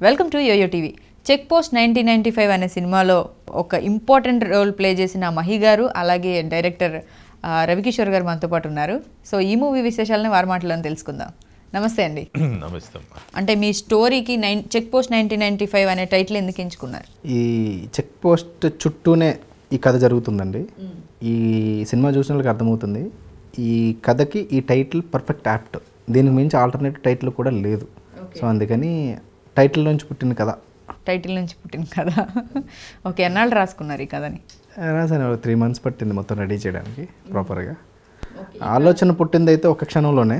Welcome to YoYo TV check post nineteen ninety five అనే సినిమాలో ఒక ఇంపార్టెంట్ రోల్ ప్లే చేసిన మహి గారు అలాగే డైరెక్టర్ రవికిషోర్ గారు మనతో పాటు ఉన్నారు. సో ఈ మూవీ విశేషాలను వారి మాటలను తెలుసుకుందాం. నమస్తే అండి. నమస్తే అంటే మీ స్టోరీకి nine check post nineteen ninety five అనే టైటిల్ ఎందుకు ఎంచుకున్నారు? ఈ చెక్ పోస్ట్ చుట్టూనే ఈ కథ జరుగుతుందండి. ఈ సినిమా చూసిన వాళ్ళకి అర్థమవుతుంది. ఈ కథకి ఈ టైటిల్ పర్ఫెక్ట్ యాప్ట్ దీనికి మించి ఆల్టర్నేటివ్ టైటిల్ కూడా లేదు. సో అందుకని టైటిల్ నుంచి పుట్టిన కథ. టైటిల్ నుంచి పుట్టిన కదా ఓకే ఎన్నాళ్ళు రాసుకున్నారు ఈ కథని? రాసాను త్రీ మంత్స్ పట్టింది మొత్తం రెడీ చేయడానికి ప్రాపర్గా. ఆలోచన పుట్టింది అయితే ఒక క్షణంలోనే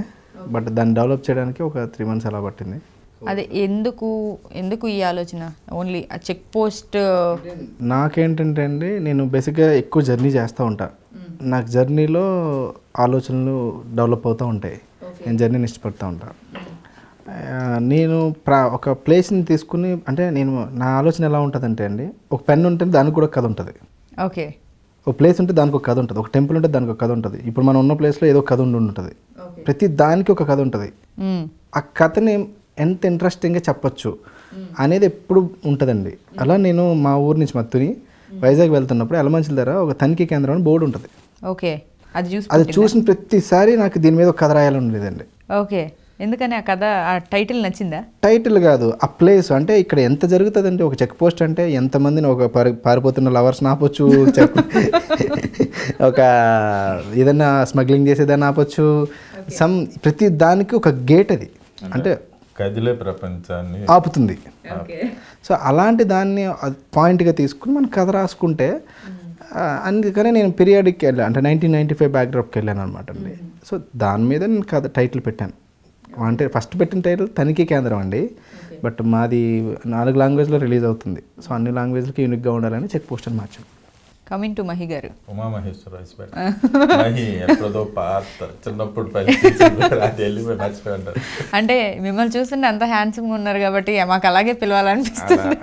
బట్ దాన్ని డెవలప్ చేయడానికి ఒక త్రీ మంత్స్ అలా పట్టింది. అదే ఎందుకు ఎందుకు ఈ ఆలోచన? ఓన్లీ ఆ చెక్ పోస్ట్ నాకేంటంటే అండి నేను బేసిక్గా ఎక్కువ జర్నీ చేస్తూ ఉంటా. నాకు జర్నీలో ఆలోచనలు డెవలప్ అవుతూ ఉంటాయి. నేను జర్నీని ఇష్టపడుతూ ఉంటా. ఆ, నేను ప్రా ఒక ప్లేస్ని తీసుకుని అంటే నేను నా ఆలోచన ఎలా ఉంటుందంటే అండి ఒక పెన్ ఉంటే దానికి కూడా కథ ఉంటుంది. ఓకే. ఒక ప్లేస్ ఉంటే దానికి ఒక కథ ఉంటుంది ఒక టెంపుల్ ఉంటే దానికి ఒక కథ ఉంటుంది. ఇప్పుడు మనం ఉన్న ప్లేస్లో ఏదో కథ ఉండి ఉంటుంది. ప్రతి దానికి ఒక కథ ఉంటుంది. ఆ కథని ఎంత ఇంట్రెస్టింగ్గా చెప్పొచ్చు అనేది ఎప్పుడు ఉంటుందండి. అలా నేను మా ఊరి నుంచి మత్తుని వైజాగ్ వెళ్తున్నప్పుడు ఎలమంచిల దగ్గర ఒక తనిఖీ కేంద్రం అని బోర్డు ఉంటుంది. ఓకే. అది చూసి అది చూసిన ప్రతిసారి నాకు దీని మీద ఒక కథ రాయాలని ఉండేదండి. ఓకే. ఎందుకని ఆ కథ ఆ టైటిల్ నచ్చిందా? టైటిల్ కాదు ఆ ప్లేస్ అంటే ఇక్కడ ఎంత జరుగుతుందండి ఒక చెక్ పోస్ట్ అంటే ఎంతమందిని ఒక పారి పారిపోతున్న లవర్స్ ఆపొచ్చు చెక్ ఒక ఏదైనా స్మగ్లింగ్ చేసేదాన్ని ఆపొచ్చు. సమ్ ప్రతి దానికి ఒక గేట్ అది. అంటే కదిలే ప్రపంచాన్ని ఆపుతుంది. సో అలాంటి దాన్ని పాయింట్గా తీసుకుని మనం కథ రాసుకుంటే అందుకనే నేను పీరియాడిక్కి వెళ్ళాను అంటే నైన్టీన్ నైంటీ ఫైవ్ బ్యాక్డ్రాప్కి వెళ్ళాను అనమాట అండి సో దాని మీద నేను కథ టైటిల్ పెట్టాను. అంటే ఫస్ట్ పెట్టిన టైటిల్ తనిఖీ కేంద్రం అండి. బట్ మాది నాలుగు లాంగ్వేజ్లో రిలీజ్ అవుతుంది. సో అన్ని లాంగ్వేజ్లకి యూనిక్గా ఉండాలని చెక్ పోస్ట్ అని మార్చాను కమింగ్ టు మహి గారు ఉమామహేశ్వర హాస్పిటల్ మహి ఎప్పుడో పాత చిన్నప్పుడు అంటే మిమ్మల్ని చూస్తుంటే అంత హ్యాండ్సమ్గా ఉన్నారు కాబట్టి మాకు అలాగే పిలవాలనిపిస్తుంది.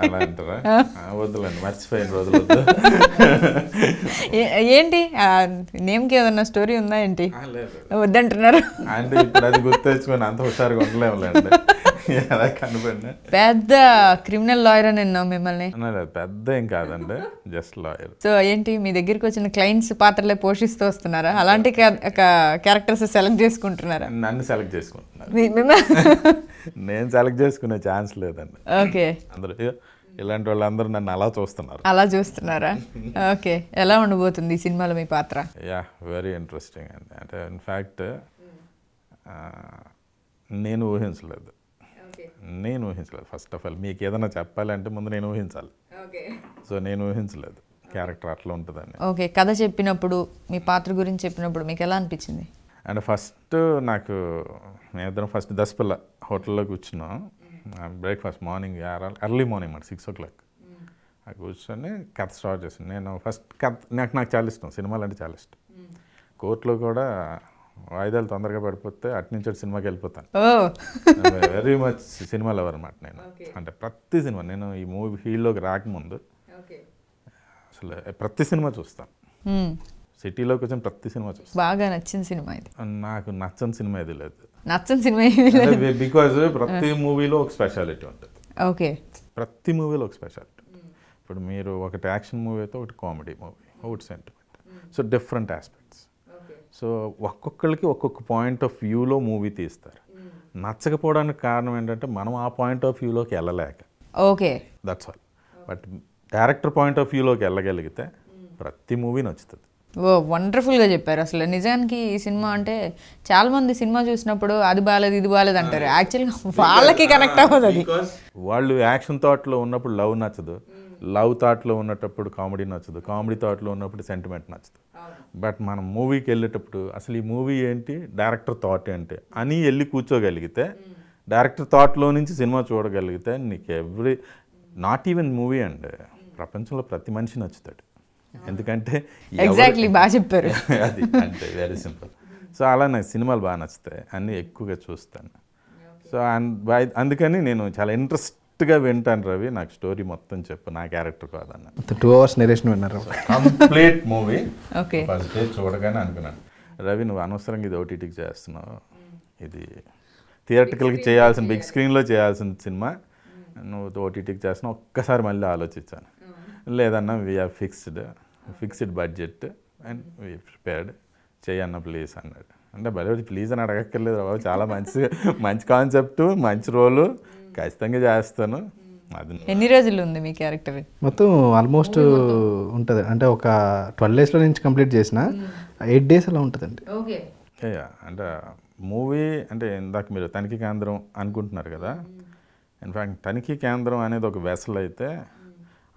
ఏంటి? నేమ్కి ఏదన్నా స్టోరీ ఉందా ఏంటి? వద్దంటున్నారు. అంటే ఇప్పుడు అది గుర్తు తెచ్చుకొని అంత హుషారుగా కనపడినా పెద్ద క్రిమినల్ లాయర్ అని విన్నాం మిమ్మల్ని. పెద్ద ఏం కాదండి జస్ట్ లాయర్. సో ఏంటి మీ దగ్గరికి వచ్చిన క్లయింట్స్ పాత్రలే పోషిస్తూ వస్తున్నారా? అలాంటి క్యారెక్టర్స్ సెలెక్ట్ చేసుకుంటున్నారా? నన్ను సెలెక్ట్ చేసుకుంటున్నారు. నేను సెలెక్ట్ చేసుకునే ఛాన్స్ లేదండి. ఓకే. అందరూ "ఏ, ఇలాంటి వాళ్ళందరూ నన్ను అలా చూస్తున్నారు. అలా చూస్తున్నారా? ఓకే. ఎలా ఉండబోతుంది ఈ సినిమాలో మీ పాత్ర? యా వెరీ ఇంట్రెస్టింగ్ అండి. అంటే ఇన్ఫ్యాక్ట్ నేను ఊహించలేదు. నేను ఊహించలేదు. ఫస్ట్ ఆఫ్ ఆల్ మీకు ఏదైనా చెప్పాలంటే ముందు నేను ఊహించాలి. సో నేను ఊహించలేదు. క్యారెక్టర్ అట్లా ఉంటుందని. ఓకే కథ చెప్పినప్పుడు మీ పాత్ర గురించి చెప్పినప్పుడు మీకు ఎలా అనిపించింది? అండ్ ఫస్ట్ నాకు మేమిద్దరం ఫస్ట్ దసపిల్ల హోటల్లో కూర్చున్నాం. బ్రేక్ఫాస్ట్ మార్నింగ్ ఎర్లీ మార్నింగ్ మాట సిక్స్ ఓ క్లాక్ ఆ కూర్చొని కథ స్టార్ట్ చేసాను నేను ఫస్ట్ కథ నాకు నాకు చాలా ఇష్టం. సినిమాలు అంటే చాలా ఇష్టం. కోర్టులో కూడా వాయిదాలు తొందరగా పడిపోతే అటు నుంచి అటు సినిమాకి వెళ్ళిపోతాను. వెరీ మచ్ సినిమా లవర్ అనమాట నేను. అంటే ప్రతి సినిమా నేను ఈ మూవీ ఫీల్డ్లోకి రాకముందు అసలు ప్రతి సినిమా చూస్తాను. సిటీలోకి వచ్చిన ప్రతి సినిమా చూస్తాను. బాగా నచ్చిన సినిమా ఇది. నాకు నచ్చని సినిమా ఇది లేదు. నచ్చని సినిమా బికాజ్ ప్రతి మూవీలో ఒక స్పెషాలిటీ ఉంటుంది. ఓకే. ప్రతి మూవీలో ఒక స్పెషాలిటీ ఇప్పుడు మీరు ఒకటి యాక్షన్ మూవీ అయితే ఒకటి కామెడీ మూవీ ఒకటి sentiment so different aspects so ఒక్కొక్కరికి ఒక్కొక్క పాయింట్ ఆఫ్ వ్యూలో మూవీ తీస్తారు. నచ్చకపోవడానికి కారణం ఏంటంటే మనం ఆ పాయింట్ ఆఫ్ వ్యూలోకి వెళ్ళలేక. Okay that's all but director point of వ్యూలోకి వెళ్ళగలిగితే ప్రతి మూవీ నచ్చుతుంది. ఓ వండర్ఫుల్గా చెప్పారు. అసలు నిజానికి ఈ సినిమా అంటే చాలా మంది సినిమా చూసినప్పుడు అది బాగాలేదు ఇది బాగాలేదు అంటారు. యాక్చువల్గా వాళ్ళకి కనెక్ట్ అవ్వదు అది. వాళ్ళు యాక్షన్ థాట్లో ఉన్నప్పుడు లవ్ నచ్చదు. లవ్ థాట్లో ఉన్నప్పుడు కామెడీ నచ్చదు. కామెడీ థాట్లో ఉన్నప్పుడు సెంటిమెంట్ నచ్చదు. బట్ మనం మూవీకి వెళ్ళేటప్పుడు అసలు ఈ మూవీ ఏంటి? డైరెక్టర్ థాట్ ఏంటి? అని వెళ్ళి కూర్చోగలిగితే డైరెక్టర్ థాట్లో నుంచి సినిమా చూడగలిగితే నీకు ఎవ్రీ నాట్ ఈవెన్ మూవీ అండి. ప్రపంచంలో ప్రతి మనిషి నచ్చుతాడు. ఎందుకంటే ఎగ్జాక్ట్లీ బాగా చెప్పారు. అది అంతే వెరీ సింపుల్ సో అలా నాకు సినిమాలు బాగా నచ్చుతాయి. అన్నీ ఎక్కువగా చూస్తాను. సో అన్- బై- అందుకని నేను చాలా ఇంట్రెస్ట్గా వింటాను రవి. నాకు స్టోరీ మొత్తం చెప్పు. నా క్యారెక్టర్ కాదన్న. టూ అవర్స్ నెరేషన్ విన్నారు complete movie. Okay. First day చూడగానే అనుకున్నాను. రవి నువ్వు అనవసరంగా ఇది ఓటీటీకి చేస్తున్నావు. ఇది థియేటర్కల్కి చేయాల్సిన బిగ్ స్క్రీన్లో చేయాల్సిన సినిమా. నువ్వు ఓటీటీకి చేస్తున్నా ఒక్కసారి మళ్ళీ ఆలోచించాను. లేదన్నా we are fixed fixed budget and we prepared చేయన్న please అన్నాడు. అంటే భలే ప్లీజ్ అని అడగక్కర్లేదు బాబు. చాలా మంచి మంచి కాన్సెప్ట్ మంచి రోలు ఖచ్చితంగా చేస్తాను. అది ఎన్ని రోజులు ఉంది మీ క్యారెక్టర్? మొత్తం ఆల్మోస్ట్ ఉంటుంది. అంటే ఒక ట్వెల్వ్ డేస్లో నుంచి కంప్లీట్ చేసిన ఎయిట్ డేస్ అలా ఉంటుందండి. అంటే మూవీ అంటే ఇందాక మీరు తనిఖీ కేంద్రం అనుకుంటున్నారు కదా? ఇన్ఫాక్ట్ తనిఖీ కేంద్రం అనేది ఒక వెసల్ అయితే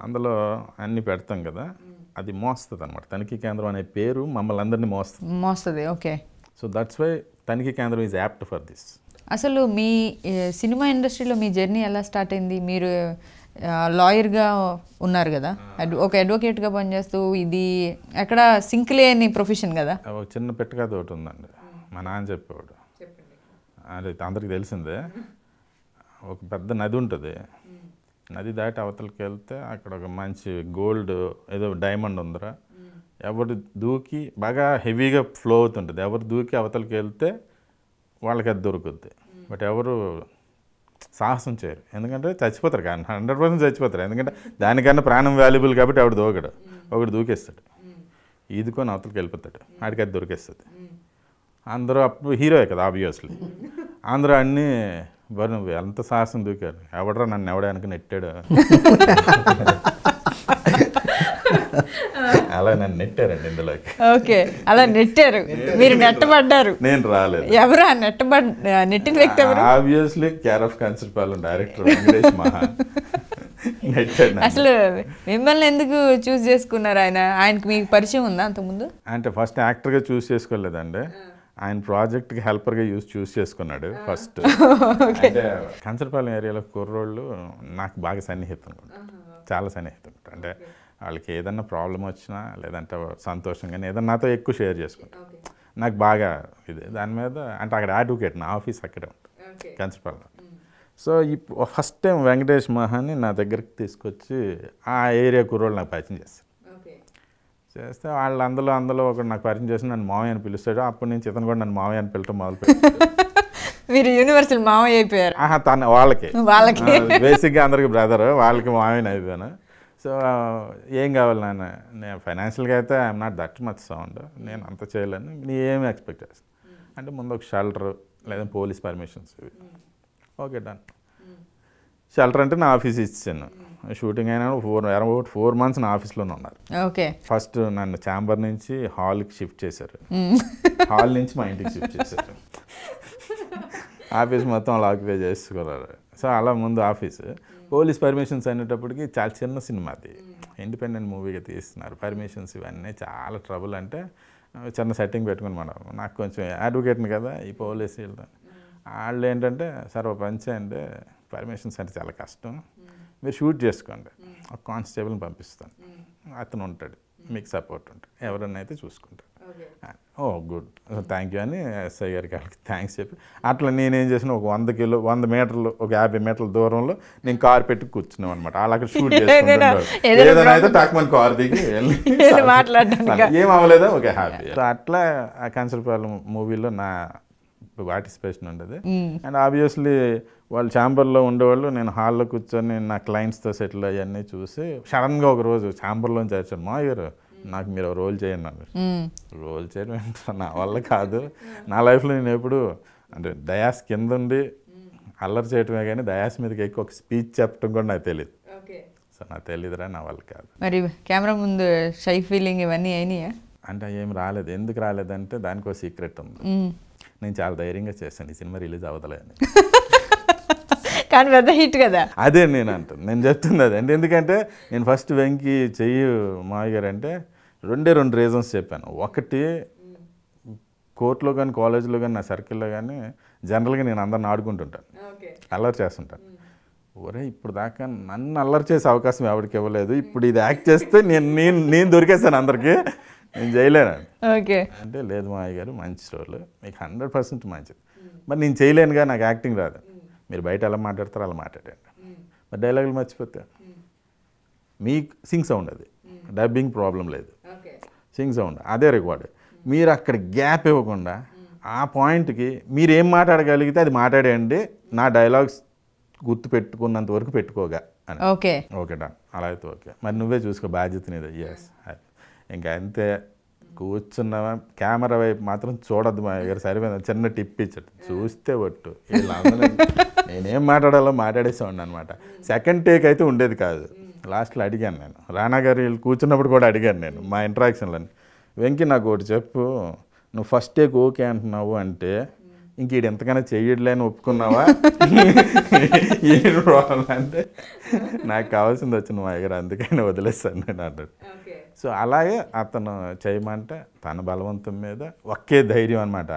అందులో అన్ని పెడతాం కదా? అది మోస్తుంది అనమాట తనిఖీ కేంద్రం అనే పేరు మమ్మల్ని అందరినీ మోస్తుంది. మోస్తుంది ఓకే. సో దట్స్ వై తనిఖీ కేంద్రం ఈజ్ యాప్ట్ ఫర్ దిస్ అసలు మీ సినిమా ఇండస్ట్రీలో మీ జర్నీ ఎలా స్టార్ట్ అయింది? మీరు లాయర్గా ఉన్నారు కదా. ఒక అడ్వకేట్గా పనిచేస్తూ ఇది ఎక్కడ సింక్ లేని ప్రొఫెషన్ కదా. ఒక చిన్న పెట్టకథ ఒకటి ఉందండి. మా నాన్న చెప్పేవాడు. అది అందరికి తెలిసిందే. ఒక పెద్ద నది ఉంటుంది. నది దాటి అవతలకి వెళ్తే అక్కడ ఒక మంచి గోల్డ్ ఏదో డైమండ్ ఉందిరా. ఎవరు దూకి బాగా హెవీగా ఫ్లో అవుతుంటుంది. ఎవరు దూకి అవతలకి వెళ్తే వాళ్ళకి అది దొరుకుద్ది. బట్ ఎవరు సాహసం చేయరు. ఎందుకంటే చచ్చిపోతారు కానీ హండ్రెడ్ పర్సెంట్ చచ్చిపోతారు. ఎందుకంటే దానికన్నా ప్రాణం వాల్యుబుల్ కాబట్టి ఆవిడ దూకడు. ఒకడు దూకేస్తాడు. ఈదుకొని అవతలకి వెళ్ళిపోతాడు. ఆడికి అది దొరికేస్తుంది. అందరూ అప్పుడు హీరోయే కదా ఆబ్వియస్లీ అందరూ అన్నీ బరు నువ్వు ఎంత సాహసం దూకారు? ఎవడరా నన్ను ఎవడానికి నెట్టాడు? అలా నన్ను నెట్టారండి ఇందులోకి. ఓకే అలా నెట్టారు. మీరు నెట్టబడ్డారు. నేను రాలేదు. ఎవరు ఆ నెట్టబడ్ నెట్టిన వ్యక్తి ఎవరు? Obviously care of Kancharapalem director Venkatesh Maha. అసలు మిమ్మల్ని ఎందుకు చూస్ చేసుకున్నారు ఆయన? ఆయనకి మీకు పరిచయం ఉందా అంతకుముందు? అంటే ఫస్ట్ యాక్టర్గా చూస్ చేసుకోలేదండి. ఆయన ప్రాజెక్ట్కి హెల్పర్గా యూస్ చూస్ చేసుకున్నాడు ఫస్ట్ అంటే కంచరపాలెం ఏరియాలో కుర్రోళ్ళు నాకు బాగా సన్నిహితం. చాలా సన్నిహితం. అంటే వాళ్ళకి ఏదన్నా ప్రాబ్లం వచ్చినా లేదంటే సంతోషం కానీ ఏదన్నా నాతో ఎక్కువ షేర్ చేసుకుంటారు నాకు బాగా ఇది. దాని మీద అంటే అక్కడ అడ్వకేట్ నా ఆఫీస్ అక్కడే ఉంటుంది కంచరపాలెం సో ఇప్పుడు ఫస్ట్ టైం వెంకటేష్ మహాని నా దగ్గరికి తీసుకొచ్చి ఆ ఏరియా కుర్రోళ్ళు నాకు పరిచయం చేస్తారు. చేస్తే వాళ్ళు అందులో అందులో ఒకడు నాకు పరిచయం చేసి నన్ను మావయ్య అని పిలుస్తాడు. అప్పటి నుంచి ఇతను కూడా నన్ను మావయ్య అని పిలవటం మొదలుపెట్టాడు. మీరు యూనివర్సల్ మామయ్య అయిపోయారు. తన వాళ్ళకి. వాళ్ళకి. బేసిక్గా అందరికి బ్రదర్ వాళ్ళకి మావయ్యని అయిపోయాను. సో ఏం కావాలి నాన్న? నేను ఫైనాన్షియల్గా అయితే I'm not that much sound నేను అంత చేయలేను. నీ ఏమి ఎక్స్పెక్ట్ చేస్తాను అంటే ముందు ఒక షెల్టర్ లేదా పోలీస్ పర్మిషన్స్ ఇవి. ఓకే డన్ షెల్టర్ అంటే నా ఆఫీస్ ఇచ్చాను. షూటింగ్ అయినా ఫోర్ అరౌట్ ఫోర్ మంత్స్ నా ఆఫీస్లోనే ఉన్నారు. ఓకే ఫస్ట్ నన్ను ఛాంబర్ నుంచి హాల్కి షిఫ్ట్ చేశారు. హాల్ నుంచి మా ఇంటికి షిఫ్ట్ చేశారు. ఆఫీస్ మొత్తం అలా ఆక్యుపై చేసుకున్నారు సో అలా ముందు ఆఫీస్ పోలీస్ పర్మిషన్స్ అనేటప్పటికి చాలా చిన్న సినిమా అది. ఇండిపెండెంట్ మూవీగా తీస్తున్నారు. పర్మిషన్స్ ఇవన్నీ చాలా ట్రబుల్ అంటే చిన్న సెట్టింగ్ పెట్టుకుని మనం నాకు కొంచెం అడ్వకేట్ని కదా ఈ పోలీస్ వీళ్ళు. వాళ్ళు ఏంటంటే సార్ ఒక పని చేయండి పర్మిషన్స్ అంటే చాలా కష్టం. మీరు షూట్ చేసుకోండి. ఒక కానిస్టేబుల్ని పంపిస్తాను. అతను ఉంటాడు. మీకు సపోర్ట్ ఉంటుంది ఎవరన్నా అయితే చూసుకుంటారు. Oh good. థ్యాంక్ యూ అని ఎస్ఐ గారికి వాళ్ళకి థ్యాంక్స్ చెప్పి. అట్లా నేనేం చేసిన ఒక వంద కిలో వంద మీటర్లు ఒక యాభై మీటర్ల దూరంలో నేను కార్ పెట్టి కూర్చున్నాం అనమాట వాళ్ళు అక్కడ షూట్ ఏదైనా అయితే టక్మన్ కార్ దిగి. ఏం అవ్వలేదా? ఓకే హ్యాపీ సో అట్లా ఆ కన్సర్పాలెం మూవీలో నా పార్టిసిపేషన్ ఉండేది. అండ్ ఆబ్వియస్లీ వాళ్ళు ఛాంబర్లో ఉండేవాళ్ళు నేను హాల్లో కూర్చొని నా క్లయింట్స్తో సెటిల్ అవన్నీ చూసి సడన్గా ఒక రోజు ఛాంబర్లోంచి వచ్చాను. మా గారు నాకు మీరు రోల్ చేయండి అన్నారు. రోల్ చేయడం నా వల్ల కాదు. నా లైఫ్లో నేను ఎప్పుడు అంటే డయాస్ కింద ఉండి అల్లరి చేయటమే కానీ డయాస్ మీదకి ఎక్కువ ఒక స్పీచ్ చెప్పడం కూడా నాకు తెలియదు సో నాకు తెలియదురా నా వల్ల కాదు. మరి కెమెరా ముందు షై ఫీలింగ్ ఇవన్నీ అయినాయా? అంటే ఏం రాలేదు. ఎందుకు రాలేదంటే దానికి ఒక సీక్రెట్ ఉంది. నేను చాలా ధైర్యంగా చేశాను. ఈ సినిమా రిలీజ్ అవ్వదులే అని. కానీ పెద్ద హిట్ కదా? అదే నేను అంటాను నేను చెప్తుంది అదే అంటే ఎందుకంటే నేను ఫస్ట్ వెంకి చెయ్యి మావి గారు అంటే రెండే రెండు రీజన్స్ చెప్పాను. ఒకటి కోర్టులో కానీ కాలేజీలో కానీ నా సర్కిల్లో కానీ జనరల్గా నేను అందరిని ఆడుకుంటుంటాను. అల్లరి చేస్తుంటాను. ఒరే ఇప్పుడు దాకా నన్ను అల్లరి చేసే అవకాశం ఎవరికి ఇవ్వలేదు. ఇప్పుడు ఇది యాక్ట్ చేస్తే నేను నేను నేను దొరికేస్తాను అందరికీ. నేను చేయలేను ఓకే. అంటే లేదు మా గారు మంచి రోల్ మీకు హండ్రెడ్ పర్సెంట్ మంచిది. మరి నేను చేయలేనుగా నాకు యాక్టింగ్ రాదు. మీరు బయట ఎలా మాట్లాడతారో అలా మాట్లాడండి. మరి డైలాగులు మర్చిపోతే? మీకు సింగ్ సౌండ్ అది. డబ్బింగ్ ప్రాబ్లం లేదు. సింగ్ సౌండ్ అదే రికార్డ్ మీరు అక్కడ గ్యాప్ ఇవ్వకుండా ఆ పాయింట్కి మీరు ఏం మాట్లాడగలిగితే అది మాట్లాడేయండి నా డైలాగ్స్ గుర్తు పెట్టుకున్నంత వరకు పెట్టుకోగా అని. ఓకే ఓకే డా అలా అయితే ఓకే మరి నువ్వే చూసుకో బాధ్యత నీదే. ఎస్ ఇంకా అంతే. కూర్చున్నావా? కెమెరా వైపు మాత్రం చూడద్దు మా దగ్గర సరిపోయింది. చిన్న టిప్ ఇచ్చాడు చూస్తే ఒట్టు. వీళ్ళందరూ నేనేం మాట్లాడాలో మాట్లాడేసేవాడిని అనమాట సెకండ్ టేక్ అయితే ఉండేది కాదు. లాస్ట్లో అడిగాను నేను. రానా గారు వీళ్ళు కూర్చున్నప్పుడు కూడా అడిగాను నేను మా ఇంటరాక్షన్లో వెంకీ నాకు ఒకటి చెప్పు నువ్వు ఫస్ట్ టేక్ ఓకే అంటున్నావు అంటే ఇంక ఈడు ఎంతకైనా చెయ్యట్లేని ఒప్పుకున్నావా? ఏం ప్రాబ్లం అంటే నాకు కావాల్సింది వచ్చింది మా దగ్గర అందుకని వదిలేస్తాను నేను అన్నాడు. సో అలాగే అతను చేయమంటే తన బలవంతం మీద ఒకే ధైర్యం అనమాట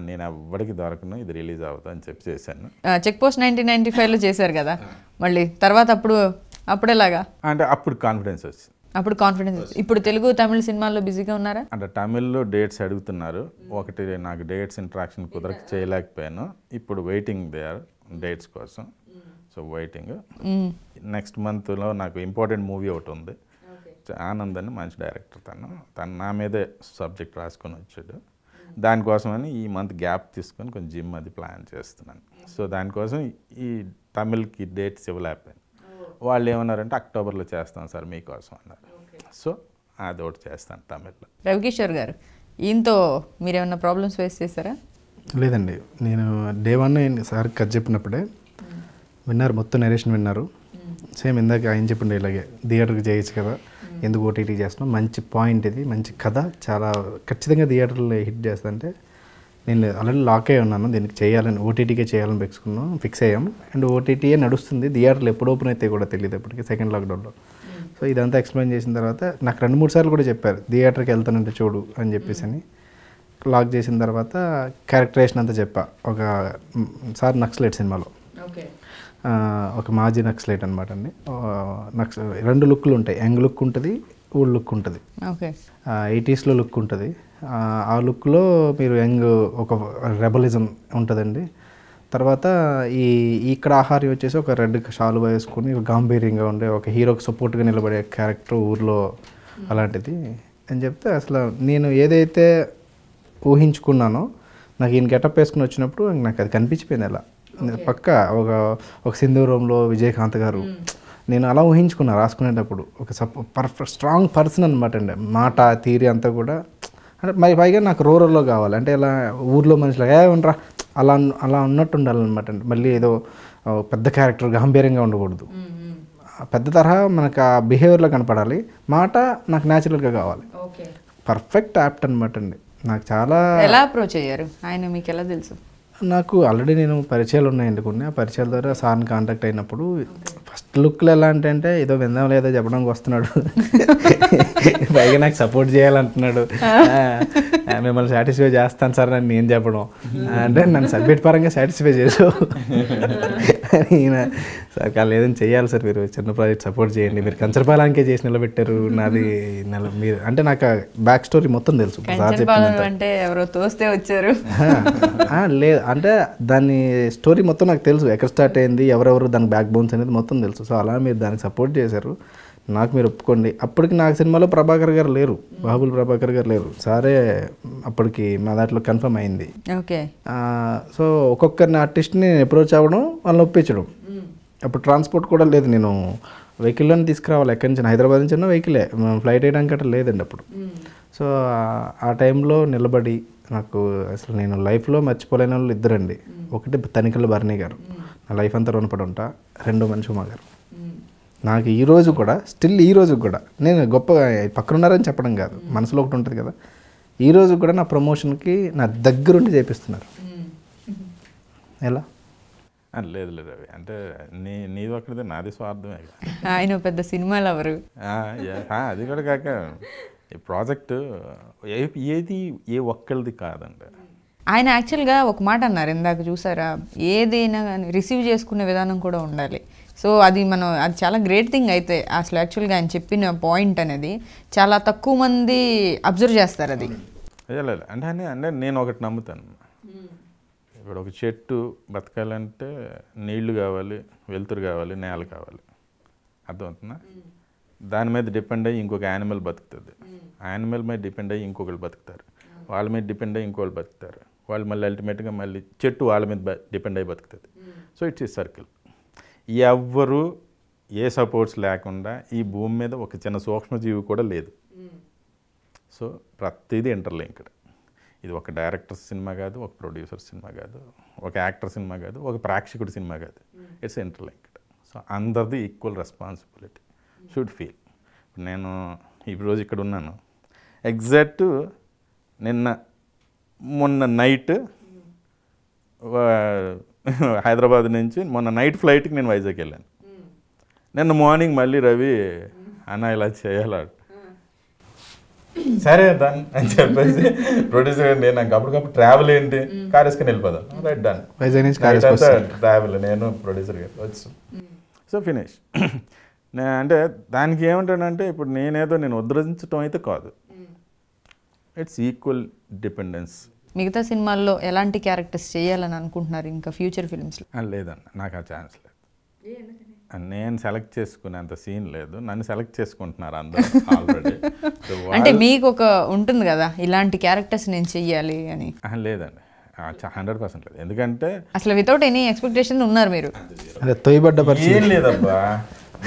నేను ఎవ్వడికి దొరకను ఇది రిలీజ్ అవుతా అని చెప్పి చేశాను. చెక్ పోస్ట్ నైన్టీన్ నైన్టీ ఫైవ్లో చేశారు కదా. మళ్ళీ తర్వాత అప్పుడు అప్పుడేలాగా? అంటే అప్పుడు కాన్ఫిడెన్స్ వచ్చింది. అప్పుడు కాన్ఫిడెన్స్ ఇప్పుడు తెలుగు తమిళ సినిమాల్లో బిజీగా ఉన్నారా? అంటే తమిళ్ళో డేట్స్ అడుగుతున్నారు. ఒకటి నాకు డేట్స్ ఇంట్రాక్షన్ కుదరక చేయలేకపోయాను. ఇప్పుడు వెయిటింగ్ దే ఆర్ డేట్స్ కోసం. So waiting. నెక్స్ట్ మంత్లో నాకు ఇంపార్టెంట్ మూవీ ఒకటి ఉంది. ఆనంద్ అని మంచి డైరెక్టర్ తను. తను నా మీదే సబ్జెక్ట్ రాసుకొని వచ్చాడు. దానికోసమని ఈ మంత్ గ్యాప్ తీసుకొని కొంచెం జిమ్ అది ప్లాన్ చేస్తున్నాను. సో దానికోసం ఈ తమిళ్కి డేట్స్ ఇవ్వలేకపోయాను. వాళ్ళు ఏమన్నారంటే అక్టోబర్లో చేస్తాం సార్ మీకోసం అన్నారు. సో అది ఒకటి చేస్తాను తమిళ్ళో. రవికిషోర్ గారు ఈయనతో మీరేమన్నా ప్రాబ్లమ్స్ ఫేస్ చేశారా? లేదండి. నేను డే వన్ సార్ కథ చెప్పినప్పుడే విన్నారు మొత్తం నరేషన్ విన్నారు. సేమ్ ఇందాక ఆయన చెప్పిండే ఇలాగే థియేటర్కి చేయొచ్చు కదా ఎందుకు ఓటీటీ చేస్తున్నాం మంచి పాయింట్ ఇది మంచి కథ చాలా ఖచ్చితంగా థియేటర్లో హిట్ చేస్తుంటే నేను ఆల్రెడీ లాక్ అయి ఉన్నాను దీనికి చేయాలని ఓటీటీకే చేయాలని పెట్టుకున్నాం ఫిక్స్ అయ్యాం. అండ్ ఓటీటీయే నడుస్తుంది థియేటర్లు ఎప్పుడు ఓపెన్ అయితే కూడా తెలియదు ఇప్పటికి సెకండ్ లాక్డౌన్లో సో ఇదంతా ఎక్స్ప్లెయిన్ చేసిన తర్వాత నాకు రెండు మూడు సార్లు కూడా చెప్పారు థియేటర్కి వెళ్తానంటే చూడు అని చెప్పేసి అని. లాక్ చేసిన తర్వాత క్యారెక్టరేషన్ అంతా చెప్పా ఒక సార్ నక్సలైట్ సినిమాలో. ఒక మాజీ నక్సలైట్ అనమాట అండి. నక్స రెండు లుక్లు ఉంటాయి యంగ్ లుక్ ఉంటుంది ఓల్డ్ లుక్ ఉంటుంది. ఎయిటీస్లో లుక్ ఉంటుంది. ఆ, లుక్లో మీరు యంగ్ ఒక రెబలిజం ఉంటుందండి. తర్వాత ఈ ఇక్కడ ఆహార్యం వచ్చేసి ఒక రెడ్ షాలు వేసుకుని గాంభీర్యంగా ఉండే ఒక హీరోకి సపోర్ట్గా నిలబడే క్యారెక్టర్ ఊర్లో అలాంటిది అని చెప్తే అసలు నేను ఏదైతే ఊహించుకున్నానో నాకు ఈయన గెటప్ వేసుకుని వచ్చినప్పుడు నాకు అది కనిపించిపోయింది అలా. పక్క ఒక ఒక సింధూరంలో విజయకాంత్ గారు. నేను అలా ఊహించుకున్నా రాసుకునేటప్పుడు. ఒక సపో పర్ఫెక్ట్ స్ట్రాంగ్ పర్సన్ అనమాట అండి. మాట తీరి అంతా కూడా అంటే మరి పైగా నాకు రూరల్లో కావాలి. అంటే ఇలా ఊర్లో మనుషులు ఏ ఉండరా అలా అలా ఉన్నట్టు ఉండాలన్నమాట. అండి మళ్ళీ ఏదో పెద్ద క్యారెక్టర్ గంభీరంగా ఉండకూడదు. పెద్ద తరహా మనకు ఆ బిహేవియర్లో కనపడాలి. మాట నాకు న్యాచురల్గా కావాలి. పర్ఫెక్ట్ యాప్ట్ అనమాట అండి. నాకు చాలా ఎలా అప్రోచ్ అయ్యారు? ఆయన మీకు ఎలా తెలుసు? నాకు ఆల్రెడీ నేను పరిచయాలు ఉన్నాయండి కొన్ని. ఆ పరిచయాల ద్వారా సార్ని కాంటాక్ట్ అయినప్పుడు ఫస్ట్ లుక్లో ఎలా అంటే అంటే ఏదో విందాం లేదో చెప్పడానికి వస్తున్నాడు. పైగా నాకు సపోర్ట్ చేయాలంటున్నాడు. మిమ్మల్ని సాటిస్ఫై చేస్తాను సార్ అని నేను చెప్పడం. అంటే నన్ను సబ్జెక్ట్ పరంగా సాటిస్ఫై చేసావు అని ఈయన సార్ కాదు లేదని చేయాలి సార్ మీరు. చిన్న ప్రాజెక్ట్ సపోర్ట్ చేయండి. మీరు కంచరపాలనికే చేసి నిలబెట్టారు. నాది నెల మీరు అంటే నాకు బ్యాక్ స్టోరీ మొత్తం తెలుసు. అంటే ఎవరో తోస్తే వచ్చారు. లేదు. అంటే దాని స్టోరీ మొత్తం నాకు తెలుసు. ఎక్కడ స్టార్ట్ అయింది ఎవరెవరు దాని బ్యాక్ బోన్స్ అనేది మొత్తం తెలుసు. సో అలా మీరు దానికి సపోర్ట్ చేశారు. నాకు మీరు ఒప్పుకోండి. అప్పటికి నాకు సినిమాలో ప్రభాకర్ గారు లేరు. బాహుబలి ప్రభాకర్ గారు లేరు. సారే అప్పటికి మా దాంట్లో కన్ఫర్మ్ అయింది. ఓకే. సో ఒక్కొక్కరిని ఆర్టిస్ట్ని అప్రోచ్ అవ్వడం వాళ్ళని ఒప్పించడం. అప్పుడు ట్రాన్స్పోర్ట్ కూడా లేదు. నేను వెహికల్లోనే తీసుకురావాలి. ఎక్కడి నుంచి? హైదరాబాద్ నుంచి ఉన్న వెహికలే. ఫ్లైట్ వేయడానికి అట్లా లేదండి అప్పుడు. సో ఆ- టైంలో నిలబడి నాకు అసలు నేను లైఫ్లో మర్చిపోలేని వాళ్ళు ఇద్దరండి. ఒకటి తనికల భరణి గారు. నా లైఫ్ అంతా రుణపడి ఉంటా. రెండో మనిషి ఉమా గారు. నాకు ఈ రోజు కూడా స్టిల్ ఈ రోజు కూడా నేను గొప్పగా పక్కన ఉన్నారని చెప్పడం కాదు మనసులో ఒకటి ఉంటుంది కదా. ఈ రోజు కూడా నా ప్రమోషన్కి నా దగ్గరుండి చేపిస్తున్నారు. ఎలా? లేదు లేదు రవి అంటే నీ నీది ఒక్కడిదే నాది స్వార్థమే. ఆయన పెద్ద సినిమాలు ఎవరు ఆ, యా- ఆ, అది కూడా కాక ఈ ప్రాజెక్టు ఏ- ఏది ఏ ఒక్కరిది కాదండి. ఆయన యాక్చువల్గా ఒక మాట అన్నారు ఇందాక చూసారా ఏదైనా కానీ రిసీవ్ చేసుకునే విధానం కూడా ఉండాలి. సో అది మనం అది చాలా గ్రేట్ థింగ్ అయితే అసలు యాక్చువల్గా ఆయన చెప్పిన పాయింట్ అనేది చాలా తక్కువ మంది అబ్జర్వ్ చేస్తారు అది. లేదు అంటే అని అంటే నేను ఒకటి నమ్ముతాను. ఇప్పుడు ఒక చెట్టు బతకాలంటే నీళ్ళు కావాలి వెలుతురు కావాలి నేల కావాలి. అర్థమవుతుందా? దాని మీద డిపెండ్ అయ్యి ఇంకొక యానిమల్ బతుకుతుంది. యానిమల్ మీద డిపెండ్ అయ్యి ఇంకొకరు బతుకుతారు. వాళ్ళ మీద డిపెండ్ అయ్యి ఇంకోళ్ళు బతుకుతారు. వాళ్ళు మళ్ళీ అల్టిమేట్గా మళ్ళీ చెట్టు వాళ్ళ మీద డిపెండ్ అయ్యి బతుకుతుంది. సో ఇట్స్ ఈ సర్కిల్ ఎవ్వరు ఏ సపోర్ట్స్ లేకుండా ఈ భూమి మీద ఒక చిన్న సూక్ష్మజీవి కూడా లేదు. సో ప్రతిదీ ఇంటర్లింక్డ్ ఇది ఒక డైరెక్టర్ సినిమా కాదు ఒక ప్రొడ్యూసర్ సినిమా కాదు ఒక యాక్టర్ సినిమా కాదు ఒక ప్రేక్షకుడి సినిమా కాదు. ఇట్స్ ఇంటర్లింక్డ్ సో అందరిది ఈక్వల్ రెస్పాన్సిబిలిటీ షుడ్ ఫీల్ నేను ఈరోజు ఇక్కడ ఉన్నాను. ఎగ్జాక్ట్ నిన్న మొన్న నైట్ హైదరాబాద్ నుంచి మొన్న నైట్ ఫ్లైట్కి నేను వైజాగ్ వెళ్ళాను. నిన్న మార్నింగ్ మళ్ళీ రవి అన్న ఇలా చేయాలి? సరే డన్ అని చెప్పేసి ప్రొడ్యూసర్ నేను నాకు అప్పటికప్పుడు ట్రావెల్ ఏంటి? కార్ వేసుకుని వెళ్ళిపోదాం రైట్ డన్ వైజాగ్ నుంచి. ట్రావెల్ నేను ప్రొడ్యూసర్ గారు వచ్చు. సో ఫినిష్ అంటే దానికి ఏమంటానంటే ఇప్పుడు నేనేదో నేను ఉద్ధరించడం అయితే కాదు. ఇట్స్ ఈక్వల్ డిపెండెన్స్ మిగతా సినిమాల్లో ఎలాంటి క్యారెక్టర్స్ చేయాలని అనుకుంటున్నారు ఇంకా ఫ్యూచర్ ఫిల్మ్స్లో లేదన్న నాకు ఆ ఛాన్స్ లేదు. నేను సెలెక్ట్ చేసుకునేంత సీన్ లేదు. నన్ను సెలెక్ట్ చేసుకుంటున్నారు అందరూ ఆల్రెడీ అంటే మీకు ఒక ఉంటుంది కదా ఇలాంటి క్యారెక్టర్స్ నేను చెయ్యాలి అని. లేదండి. హండ్రెడ్ పర్సెంట్ లేదు. ఎందుకంటే అసలు వితౌట్ ఎనీ ఎక్స్పెక్టేషన్ ఉన్నారు మీరు. తొయ్యబడ్డ ఏం లేదబ్బా.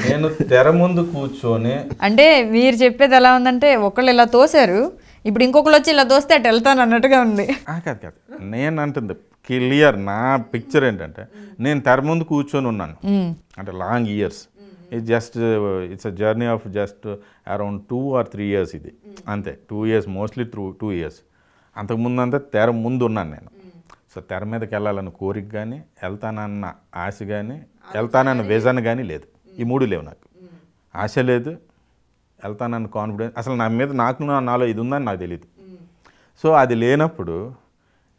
నేను తెర ముందు కూర్చొని అంటే మీరు చెప్పేది ఎలా ఉందంటే ఒకళ్ళు ఇలా తోశారు ఇప్పుడు ఇంకొకరు వచ్చి ఇలా తోస్తే అటు వెళ్తాను అన్నట్టుగా ఉంది. ఆ, కాదు కాదు. నేను అంటుంది క్లియర్ నా పిక్చర్ ఏంటంటే నేను తెర ముందు కూర్చొని ఉన్నాను. అంటే లాంగ్ ఇయర్స్ ఇది just it's a journey of just around two or three years ఇది. అంతే two years mostly two two years అంతకుముందు అంతా తెర ముందు ఉన్నాను నేను. సో తెర మీదకి వెళ్ళాలని కోరిక కానీ వెళ్తానన్న ఆశ కానీ వెళ్తానన్న విజన్ కానీ లేదు. ఈ మూడు లేవు నాకు. ఆశ లేదు వెళ్తానన్న కాన్ఫిడెన్స్ అసలు నా మీద నాకు నా- నాలో ఇది ఉందని నాకు తెలియదు సో అది లేనప్పుడు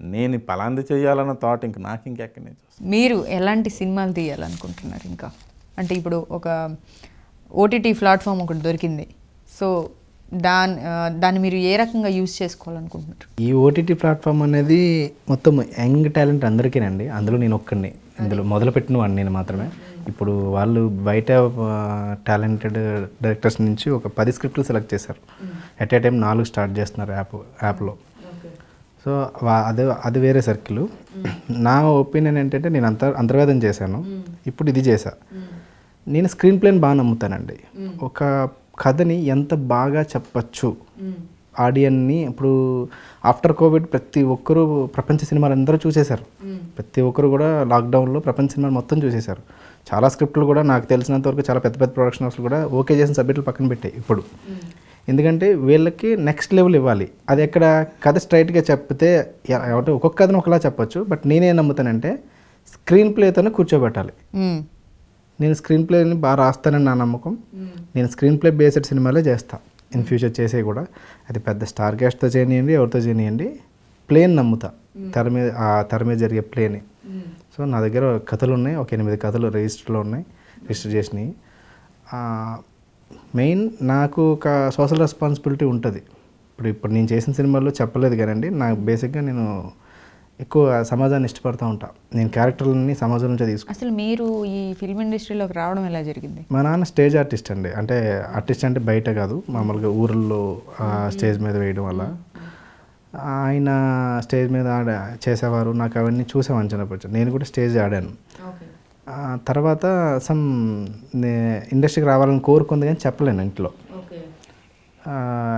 నేను పలాంది చేయాలన్న థాట్ ఇంక నాకు ఇంకెక్కడి నుంచి వస్తుంది? మీరు ఎలాంటి సినిమాలు తీయాలనుకుంటున్నారు ఇంకా? అంటే ఇప్పుడు ఒక ఓటీటీ ప్లాట్ఫామ్ ఒకటి దొరికింది. సో దాని దాన్ని మీరు ఏ రకంగా యూజ్ చేసుకోవాలనుకుంటున్నారు? ఈ ఓటీటీ ప్లాట్ఫామ్ అనేది మొత్తం యంగ్ టాలెంట్ అందరికీనండి. అందులో నేను ఒక్కడిని. ఇందులో మొదలుపెట్టిన వాడిని నేను మాత్రమే. ఇప్పుడు వాళ్ళు బయట టాలెంటెడ్ డైరెక్టర్స్ నుంచి ఒక పది స్క్రిప్ట్లు సెలెక్ట్ చేశారు. ఎట్ ఏ టైం నాలుగు స్టార్ట్ చేస్తున్నారు యాప్ యాప్లో. సో అది అది వేరే సర్కిల్. నా ఒపీనియన్ ఏంటంటే నేను అంత అంతర్వేదం చేశాను. ఇప్పుడు ఇది చేశా. నేను స్క్రీన్ ప్లేని బాగా నమ్ముతానండి. ఒక కథని ఎంత బాగా చెప్పచ్చు. ఆడియన్ని ఇప్పుడు ఆఫ్టర్ కోవిడ్ ప్రతి ఒక్కరూ ప్రపంచ సినిమాలు అందరూ చూసేశారు. ప్రతి ఒక్కరు కూడా లాక్డౌన్లో ప్రపంచ సినిమాలు మొత్తం చూసేశారు. చాలా స్క్రిప్ట్లు కూడా నాకు తెలిసినంత వరకు చాలా పెద్ద పెద్ద ప్రొడక్షన్ హౌస్లు కూడా ఓకే చేసిన సబ్జెక్టులు పక్కన పెట్టాయి ఇప్పుడు. ఎందుకంటే వీళ్ళకి నెక్స్ట్ లెవెల్ ఇవ్వాలి. అది ఎక్కడ కథ స్ట్రైట్గా చెప్తే అంటే ఒక్కొక్క కథను ఒకలా చెప్పొచ్చు బట్ నేనేం నమ్ముతానంటే స్క్రీన్ ప్లేతోనే కూర్చోబెట్టాలి. మ్మ్. నేను స్క్రీన్ ప్లేని బాగా రాస్తానని నా నమ్మకం. నేను స్క్రీన్ ప్లే బేస్డ్ సినిమాలే చేస్తా. ఇన్ ఫ్యూచర్ చేసే కూడా. అది పెద్ద స్టార్ క్యాస్ట్తో చేయనియండి ఎవరితో చేయనియండి ప్లేన్ నమ్ముతా. తెర మీద ఆ తెర మీద జరిగే ప్లేని సో నా దగ్గర కథలు ఉన్నాయి ఒక ఎనిమిది కథలు రిజిస్టర్లో ఉన్నాయి రిజిస్టర్ చేసినాయి మెయిన్ నాకు ఒక సోషల్ రెస్పాన్సిబిలిటీ ఉంటుంది. ఇప్పుడు ఇప్పుడు నేను చేసిన సినిమాల్లో చెప్పలేదు కానండి నాకు బేసిక్గా నేను ఎక్కువ సమాజాన్ని ఇష్టపడుతూ ఉంటా. నేను క్యారెక్టర్లన్నీ సమాజం నుంచే తీసుకుంటాను అసలు మీరు ఈ ఫిల్మ్ ఇండస్ట్రీలోకి రావడం ఎలా జరిగింది? మా నాన్న స్టేజ్ ఆర్టిస్ట్ అండి. అంటే ఆర్టిస్ట్ అంటే బయట కాదు. మామూలుగా ఊర్లలో ఆ, స్టేజ్ మీద వేయడం వల్ల. ఆయన స్టేజ్ మీద ఆడ చేసేవారు. నాకు అవన్నీ చూసామని చిన్నప్పుడు నేను కూడా స్టేజ్ ఆడాను. తర్వాత సమ్ ఇండస్ట్రీకి రావాలని కోరుకుంది కానీ చెప్పలేను ఇంట్లో.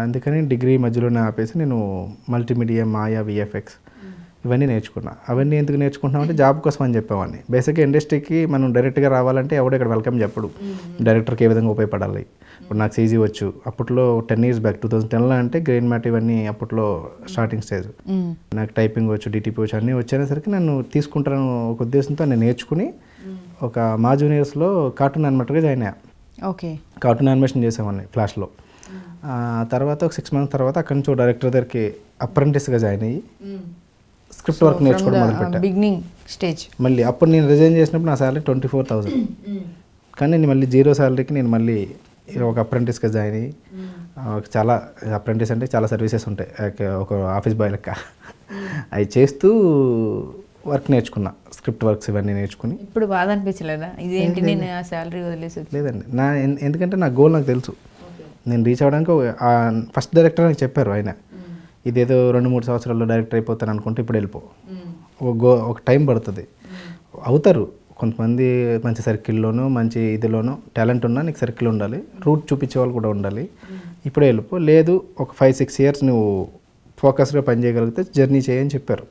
అందుకని డిగ్రీ మధ్యలోనే ఆపేసి నేను మల్టీమీడియా మాయా విఎఫ్ఎక్స్ ఇవన్నీ నేర్చుకున్నా. అవన్నీ ఎందుకు నేర్చుకుంటున్నామంటే జాబ్ కోసం అని చెప్పేవాడిని. బేసిక్గా ఇండస్ట్రీకి మనం డైరెక్ట్గా రావాలంటే ఎవడో ఇక్కడ వెల్కమ్ చెప్పడు. డైరెక్టర్కి ఏ విధంగా ఉపయోగపడాలి? ఇప్పుడు నాకు సీజీ వచ్చు. అప్పట్లో ten years back two thousand టెన్లో అంటే గ్రెయిన్ మ్యాట్ ఇవన్నీ అప్పట్లో స్టార్టింగ్ స్టేజ్. నాకు టైపింగ్ వచ్చు డిటిపి వచ్చు అన్నీ వచ్చేసరికి నన్ను తీసుకుంటాను ఒక ఉద్దేశంతో నేను నేర్చుకుని ఒక మా జూనియర్స్లో కార్టూన్ యానిమేటర్గా జాయిన్ అయ్యా. ఓకే. కార్టూన్ యానిమేషన్ చేసామని ఫ్లాష్లో తర్వాత ఒక సిక్స్ మంత్స్ తర్వాత అక్కడి నుంచి డైరెక్టర్ దగ్గరికి అప్రెంటిస్గా జాయిన్ అయ్యి స్క్రిప్ట్ వర్క్ నేర్చుకోవడం మొదలుపెట్టా. బిగినింగ్ స్టేజ్ మళ్ళీ అప్పుడు నేను రిజైన్ చేసినప్పుడు నా శాలరీ ట్వంటీ ఫోర్ థౌజండ్ కానీ నేను మళ్ళీ జీరో శాలరీకి నేను మళ్ళీ ఒక అప్రెంటిస్గా జాయిన్ అయ్యి ఒక చాలా అప్రెంటిస్ అంటే చాలా సర్వీసెస్ ఉంటాయి. ఒక- ఆఫీస్ బాయ్ లెక్క. అవి చేస్తూ వర్క్ నేర్చుకున్నా. స్క్రిప్ట్ వర్క్స్ ఇవన్నీ నేర్చుకుని. ఇప్పుడు బాధ అనిపించలేదా? ఇదేంటి నేను ఆ శాలరీ వదిలేసి లేదండి. నా ఎందుకంటే నా గోల్ నాకు తెలుసు. నేను రీచ్ అవ్వడానికి ఫస్ట్ డైరెక్టర్ నాకు చెప్పారు ఆయన. ఇదేదో రెండు మూడు సంవత్సరాల్లో డైరెక్టర్ అయిపోతాను అనుకుంటే ఇప్పుడు వెళ్ళిపో. ఒక గో ఒక టైం పడుతుంది. అవుతారు. కొంతమంది మంచి సర్కిల్లోనూ మంచి ఇదిలోనూ టాలెంట్ ఉన్నా నీకు సర్కిల్ ఉండాలి. రూట్ చూపించే వాళ్ళు కూడా ఉండాలి. ఇప్పుడే వెళ్ళిపో. లేదు ఒక ఫైవ్ సిక్స్ ఇయర్స్ నువ్వు ఫోకస్గా పని చేయగలిగితే జర్నీ చేయని చెప్పారు.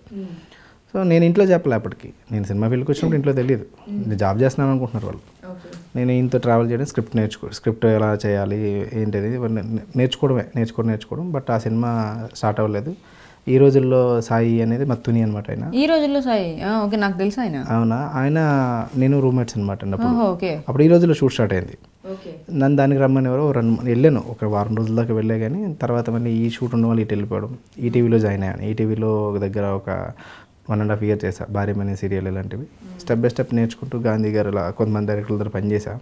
సో నేను ఇంట్లో చెప్పలే అప్పటికి. నేను సినిమా ఫీల్డ్కి వచ్చినప్పుడు ఇంట్లో తెలియదు నేను జాబ్ చేస్తున్నాను అనుకుంటున్నారు వాళ్ళు. నేను ఇంత ట్రావెల్ చేయడం స్క్రిప్ట్ నేర్చుకో స్క్రిప్ట్ ఎలా చేయాలి ఏంటిది ఇవన్నీ నే- నేర్చుకోవడమే నేర్చుకోవడం నేర్చుకోవడం. బట్ ఆ సినిమా స్టార్ట్ అవ్వలేదు. ఈ రోజుల్లో సాయి అనేది మత్తుని అనమాట ఆయన. ఈ రోజుల్లో సాయి? ఓకే నాకు తెలుసు ఆయన. అవునా? ఆయన నేను రూమ్మేట్స్ అనమాట ఓకే. అప్పుడు ఈ రోజుల్లో షూట్ స్టార్ట్ అయింది. నన్ను దానికి రమ్మని ఎవరో రెండు వెళ్ళాను. ఒక వారం రోజుల దాకా వెళ్ళే కానీ తర్వాత మళ్ళీ ఈ షూట్ ఉన్న వాళ్ళు ఇటు వెళ్ళిపోవడం. ఈటీవీలో జాయిన్ అయ్యాను. ఈటీవీలో ఒక దగ్గర ఒక వన్ అండ్ హాఫ్ ఇయర్ చేశా. భార్యమని సీరియల్ ఇలాంటివి. స్టెప్ బై స్టెప్ నేర్చుకుంటూ గాంధీ గారు ఇలా కొంతమంది డైరెక్టర్ల దగ్గర పనిచేసా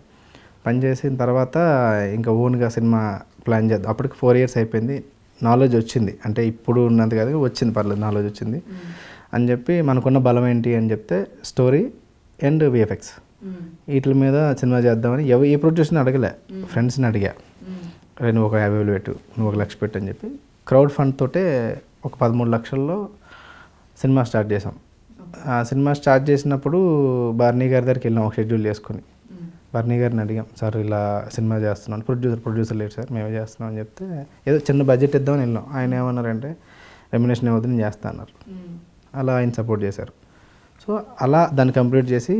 పనిచేసిన తర్వాత ఇంకా ఓన్గా సినిమా ప్లాన్ చేద్దాం. అప్పటికి ఫోర్ ఇయర్స్ అయిపోయింది. నాలెడ్జ్ వచ్చింది. అంటే ఇప్పుడు ఉన్నంత కాదు వచ్చింది పర్లేదు నాలెడ్జ్ వచ్చింది. అని చెప్పి మనకున్న బలం ఏంటి అని చెప్తే స్టోరీ అండ్ విఎఫ్ఎక్స్ వీటి మీద సినిమా చేద్దామని ఎవ ఏ ప్రొడ్యూసర్ని అడగలే. ఫ్రెండ్స్ని అడిగా. "అరే, నువ్వు ఒక యాభై వేలు పెట్టు నువ్వు ఒక లక్ష పెట్టు అని చెప్పి. క్రౌడ్ ఫండ్ తోటే ఒక పదమూడు లక్షల్లో సినిమా స్టార్ట్ చేసాం ఆ సినిమా స్టార్ట్ చేసినప్పుడు బార్నీ గారి దగ్గరికి వెళ్ళాం ఒక షెడ్యూల్ చేసుకొని. బర్నీ గారిని అడిగాం సార్ ఇలా సినిమా చేస్తున్నాను ప్రొడ్యూసర్ ప్రొడ్యూసర్ లేడు సార్ మేమే చేస్తున్నాం అని చెప్తే ఏదో చిన్న బడ్జెట్ ఇద్దామని వెళ్ళాం ఆయన ఏమన్నారంటే రెమ్యునేషన్ ఏమవుతుంది నేను చేస్తా అన్నారు. అలా ఆయన సపోర్ట్ చేశారు. సో అలా దాన్ని కంప్లీట్ చేసి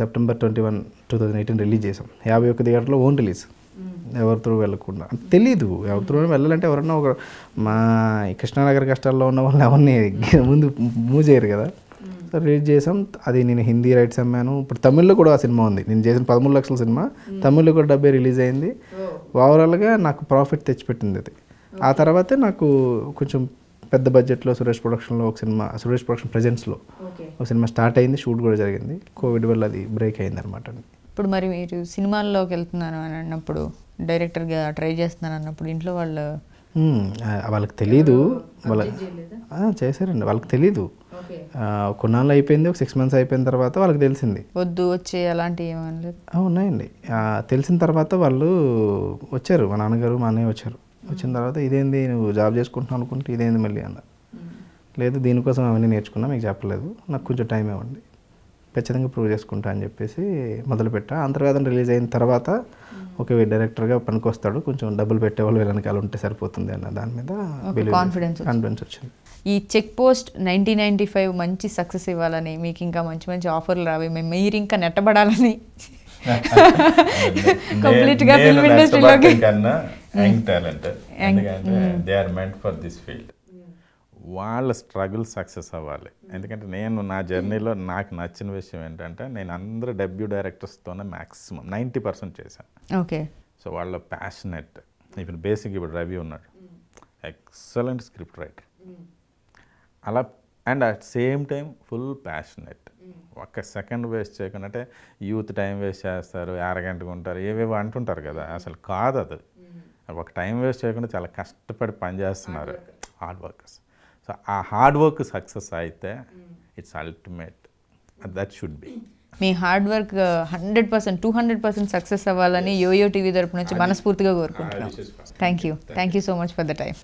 September twenty one two thousand eighteen release చేసాం యాభై ఒక్క థియేటర్లో ఓన్ రిలీజ్. ఎవరితో వెళ్ళకుండా. అంటే తెలీదు ఎవరితో వెళ్ళాలంటే ఎవరన్నా ఒక మా కృష్ణానగర్ కష్టాల్లో ఉన్న వాళ్ళు ఎవరిని ముందు మూవ్ చేయరు కదా. సో రిలీజ్ చేసాం అది నేను హిందీ రైట్స్ అమ్మాను. ఇప్పుడు తమిళ్ళో కూడా ఆ సినిమా ఉంది. నేను చేసిన పదమూడు లక్షల సినిమా తమిళ్ళో కూడా డబ్బే రిలీజ్ అయింది. ఓవరాల్గా నాకు ప్రాఫిట్ తెచ్చిపెట్టింది అది. ఆ తర్వాతే నాకు కొంచెం పెద్ద బడ్జెట్లో సురేష్ ప్రొడక్షన్లో ఒక సినిమా సురేష్ ప్రొడక్షన్ ప్రజెన్స్లో ఒక సినిమా స్టార్ట్ అయింది షూట్ కూడా జరిగింది. కోవిడ్ వల్ల అది బ్రేక్ అయింది అనమాట ఇప్పుడు మరి మీరు సినిమాల్లోకి వెళ్తున్నాను అని అన్నప్పుడు డైరెక్టర్గా ట్రై చేస్తున్నాను అన్నప్పుడు ఇంట్లో వాళ్ళు వాళ్ళకి తెలీదు. వాళ్ళ ఆ, చేశారండి. వాళ్ళకి తెలీదు. ఆ, కొన్నాళ్ళు అయిపోయింది. ఒక సిక్స్ మంత్స్ అయిపోయిన తర్వాత వాళ్ళకి తెలిసింది. వద్దు వచ్చే ఆ, ఉన్నాయండి. తెలిసిన తర్వాత వాళ్ళు వచ్చారు. మా నాన్నగారు మా అన్నయ్య వచ్చారు. వచ్చిన తర్వాత ఇదేంది నువ్వు జాబ్ చేసుకుంటున్నావు అనుకుంటే ఇదేంది మళ్ళీ అన్నారు. లేదు దీనికోసం అవన్నీ నేర్చుకున్నా మీకు చెప్పలేదు. నాకు కొంచెం టైం ఇవ్వండి. ఖచ్చితంగా ప్రూవ్ చేసుకుంటా అని చెప్పేసి మొదలుపెట్టా. అంతర్వేదం రిలీజ్ అయిన తర్వాత ఓకే వీడు డైరెక్టర్గా పనికొస్తాడు. కొంచెం డబ్బులు పెట్టేవాళ్ళు వెనకాల ఉంటే సరిపోతుంది అన్న దాని మీద confidence కాన్ఫిడెన్స్ వచ్చింది. ఈ check post nineteen ninety five మంచి సక్సెస్ ఇవ్వాలని మీకు ఇంకా మంచి మంచి ఆఫర్లు రావి. మేము మీరు ఇంకా నెట్టబడాలని. Complete గా film industry లోకి. కన్నా యంగ్ టాలెంట్. ఎందుకంటే they are meant for this field వాళ్ళ స్ట్రగుల్ సక్సెస్ అవ్వాలి. ఎందుకంటే నేను నా జర్నీలో నాకు నచ్చిన విషయం ఏంటంటే నేను అందరు డెబ్యూ డైరెక్టర్స్తోనే మ్యాక్సిమం నైంటీ పర్సెంట్ చేశాను. ఓకే. సో వాళ్ళ ప్యాషనెట్ ఇప్పుడు బేసిక్ ఇప్పుడు రవి ఉన్నాడు. Excellent script writer. అలా and at same time full passionate. ఒక్క సెకండ్ వేస్ట్ చేయకుండా అంటే యూత్ టైం వేస్ట్ చేస్తారు అరగంటగా ఉంటారు ఏవేవో అంటుంటారు కదా అసలు కాదు అది ఒక టైం వేస్ట్ చేయకుండా చాలా కష్టపడి పనిచేస్తున్నారు హార్డ్ వర్కర్స్. సో ఆ హార్డ్ వర్క్ సక్సెస్ అయితే it's ultimate that should be me hard work hundred percent two hundred percent success అవ్వాలని యోయో టీవీ తరపు నుంచి మనస్ఫూర్తిగా కోరుకుంటున్నాం. Thank you thank you so much for the time